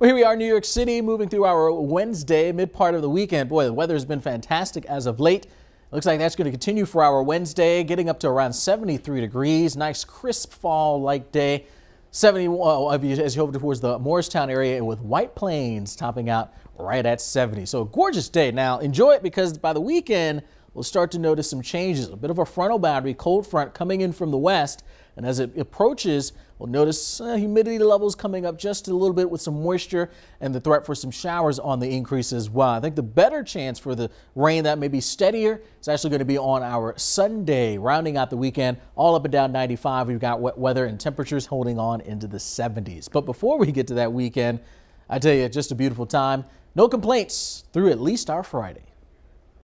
Well, here we are, in New York City, moving through our Wednesday, mid part of the weekend. Boy, the weather has been fantastic as of late. Looks like that's going to continue for our Wednesday, getting up to around 73 degrees. Nice, crisp fall-like day. 70 as you head towards the Morristown area and with White Plains topping out right at 70. So a gorgeous day. Now enjoy it because by the weekend, we'll start to notice some changes. A bit of a frontal boundary, cold front coming in from the west. And as it approaches, we'll notice uh, humidity levels coming up just a little bit with some moisture and the threat for some showers on the increase as well. I think the better chance for the rain that may be steadier is actually going to be on our Sunday, rounding out the weekend, all up and down 95. We've got wet weather and temperatures holding on into the 70s. But before we get to that weekend, I tell you, just a beautiful time. No complaints through at least our Friday.